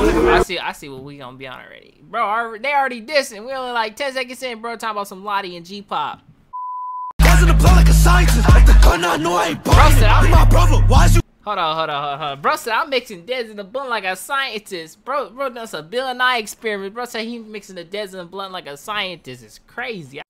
I see. I see what we gonna be on already, bro. They already dissing. We only like 10 seconds in, bro. Talking about some Lottie and G Pop. Like a scientist, like the gun I know I ain't bro said, I'm my brother. Why is you? Hold on, hold on, hold on. Bro said I'm mixing deads in the blunt like a scientist. Bro, bro, that's a Bill Nye experiment. Bro said he mixing the deads in the blunt like a scientist. It's crazy.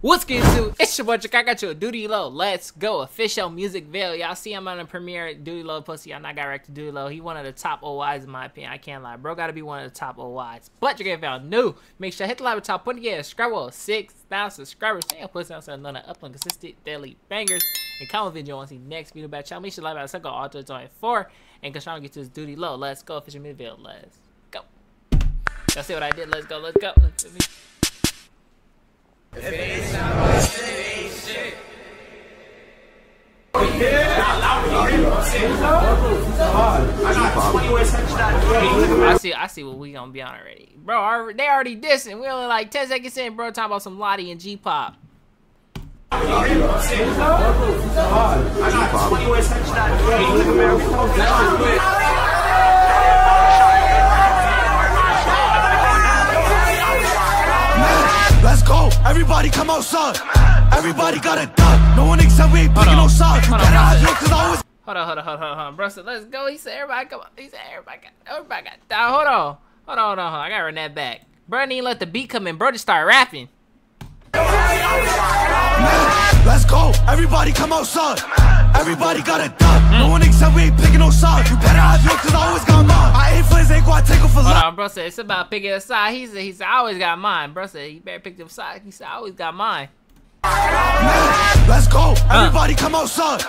What's good, dude? It's your boy Jack. I got you a DudeyLo. Let's go. Official music video. Y'all see him on the premiere. DudeyLo pussy. Y'all not to DudeyLo. He one of the top OIs in my opinion. I can't lie. Bro gotta be one of the top OIs. But you're getting found new. Make sure hit the like top. Put together subscriber 6,000 subscribers. Up, pussy. So another upload consistent daily bangers. And comment video on the next video about y'all. Make sure to like about second auto 24. And cause to get to this DudeyLo. Let's go. Official music video. Let's go. Y'all see what I did? Let's go. Let's go. Let's go. I see, I see what we gonna be on already, bro. They already dissing. We only like 10 seconds in, bro. Talking about some Lottie and G Pop. I got 20 ways Everybody come outside. Everybody got a duck. No one except we ain't picking no sides. You better have your cause I always. Hold on, hold on, hold on, hold on. Bro said, let's go. He said, everybody come on. He said, everybody got, everybody got. Down. Hold on. Hold on, hold on, hold on. I gotta run that back. Bro didn't let the beat come in. Bro just started rapping. Let's go. Everybody come outside. Everybody got a duck. Mm. No one except we ain't picking no sides. You better have your cause I always got mine. I ain't for his take for. Hold on, bro said it's about picking a side. He said, he said, I always got mine. Bro said, he better pick the side. He said, I always got mine. Let's go. Everybody come outside.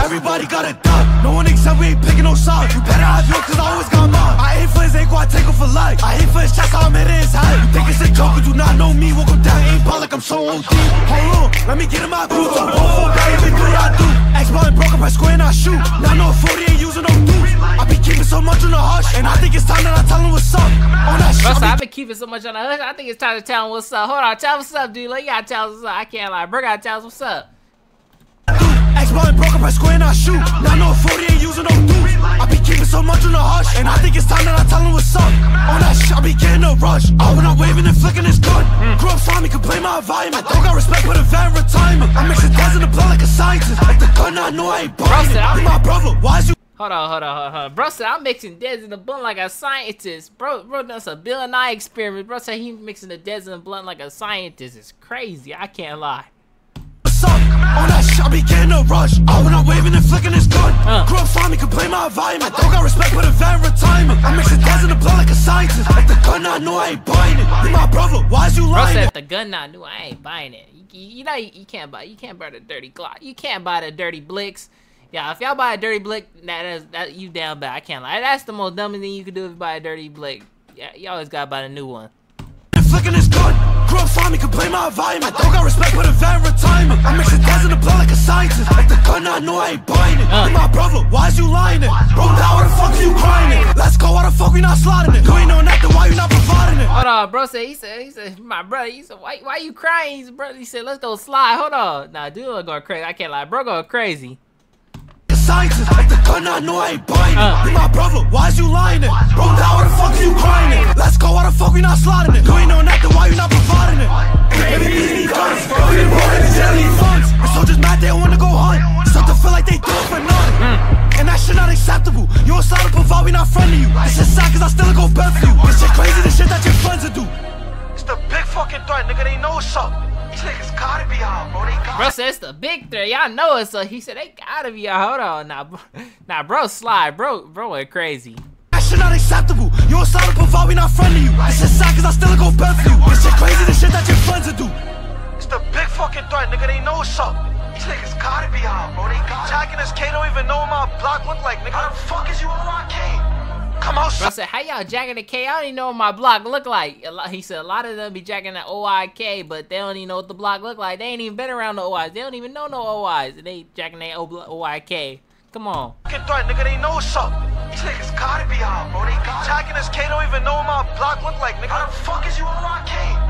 Everybody got a duck. No one except we ain't picking no sides. You better have your cause I always got mine. I ain't for his ain't I take him for life. I ain't for his chest, I'm in his head. You think it's a joke, you do not know me. Walk him down, ain't ball like I'm so OD. Hold on, let me get in my boots. I'm full, baby, do what I do. X-Ball broke up, I square and I shoot. Now no 40 ain't using no dudes. I be keeping so much on the hush. And I think it's time that I tell him what's up. On that shit. I've been keeping so much on the hush. I think it's time to tell him what's up. Hold on, tell him what's up, dude. Like, you gotta tell us what's up. I can't lie. Bro tell what's up. Broke up, I square and I shoot. Now no 40 ain't using no dudes. I be keeping so much on the hush. And I think it's time that I tell him what's up. On that shit, I be getting a rush. Oh, when I'm waving and flicking his gun. Grew up can play my environment. Don't got respect for the van retirement. I mix the deads in the blood like a scientist. Like the gun, I know I ain't it. my brother, Hold on, hold on, hold on. Bro said I'm mixing deads in the blunt like a scientist. Bro, bro, that's a Bill Nye experiment. Bro said he mixing the deads in the blunt like a scientist. It's crazy. I can't lie. On that shit, I be getting a rush. Oh, when I'm waving and flicking his gun. Uh. Grew up me, can play my environment. Don't got respect for the van retirement. I mix the deads in the blood like a scientist. Like the gun, I know I ain't buying it. You my brother, why is you lying? Bro said the gun, I knew I ain't buying it. You, you know you, you, can't buy, you can't buy the dirty Glock. You can't buy the dirty Blicks. Yeah, if y'all buy a dirty blick, that is that you down bad. I can't lie. That's the most dumbest thing you can do if you buy a dirty blick. Yeah, you always gotta buy a new one. Flicking his gun, grew up me, can play my environment. Don't got respect for the van retirement. I mix the deads in the blood like a scientist. Like the gun, I know I ain't buying it. Uh. my brother, why is you lying it? Bro, now why the fuck are you crying it? Let's go, why the fuck we not sliding it? You ain't know nothing, why you not providing it? Hold on, bro said, he said, he said, my brother, he said, why, why you crying? He's brother, he said, let's go slide. Hold on. Nah, dude, I'm going crazy. I can't lie. Bro, going crazy scientist Like the gun, I know I ain't buying it uh. You my brother, why is you lying it? Bro, now why the fuck are you crying it? Let's go, why the fuck we not sliding it? You ain't know nothing, why you not providing it? Baby, guns, fucking boys, jelly funds The soldiers mad, they wanna go hunt Start to feel like they do it for nothing mm. And that shit not acceptable You a slide provide, we not friendly you This shit sad cause I still go bad for you This shit crazy, the shit that your friends will do It's the big fucking threat, nigga, they know what's up these niggas gotta be out, bro. They got Bro said it's the big three. Y'all know it, so he said they gotta be out. Hold on. Nah, bro, nah, bro slide. Bro, bro went crazy. That shit not acceptable. You a solid provide, we not friendly you. This shit sad cause I still go bad for you. This shit crazy, the shit that your friends will do. It's the big fucking threat, nigga. They know what's up. These niggas gotta be out, bro. They got Jacking this K don't even know what my block look like, nigga. How the fuck is you on my K? Bro said, how y'all jacking the K? I don't even know what my block look like. He said a lot of them be jacking the OIK, but they don't even know what the block look like. They ain't even been around the OIs. They don't even know no OIs. And they jacking their OIK. Come on. Fucking nigga. They know up. These niggas gotta be out, bro. They got jacking this K don't even know what my block look like, nigga. How the fuck is you OIK?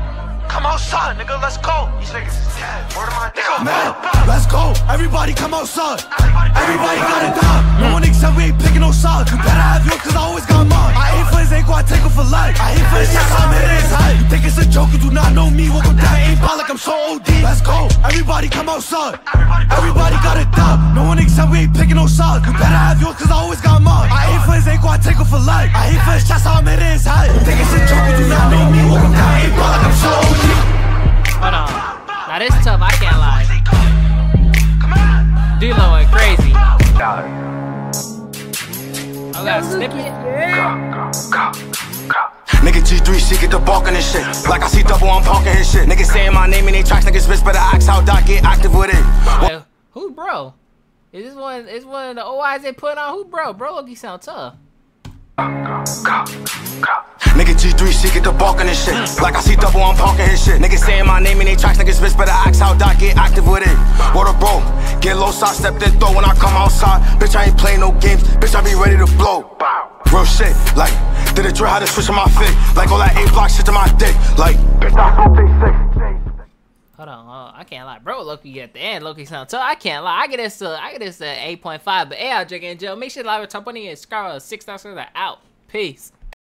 Come outside, nigga, let's go. These niggas is dead. Word my nigga, man, let's go. Everybody come outside. Everybody, everybody, gotta die. No one except we ain't picking no sides. You better have yours, cause I always got mine. I hate for his ankle, I take him for life. I hate for his ass, I'm hitting his height. You think it's a joke, you do not know me. Welcome down, ain't like I'm so OD. Let's go. Everybody come outside. Everybody, everybody gotta die. No one except we ain't picking no sides. You better have yours, cause I always got mine. I hate for his ankle, I take him for life. I hate for his chest, I'm hitting his height. I got snippet. Nigga G3, she get the bulk in this shit. Like I see double, I'm parking his shit. Niggas saying my name in they tracks, niggas bitch better ask how Doc get active with it. Hey, who bro? Is this one? Is one of the OIs they put on? Who bro? Bro, look, he sound tough. Nigga G3, she get the bulk in this shit. Like I see double, I'm parking his shit. Niggas saying my name in they tracks, niggas bitch better ask how Doc get active with it. What a bro, get low side, step then throw when I come outside. Bitch, I ain't playing no games, bitch, I be ready to blow. Real shit, like, did a drill how to switch on my fit. Like all that A block shit to my dick. Like, bitch, I smoke they sick. Hold on, hold on. I can't lie, bro. Loki at the end, Loki sound tough. I can't lie. I get this to I get this eight point five. But hey, I'll drink in jail. Make sure to like, top one and subscribe. Six stars out. Peace.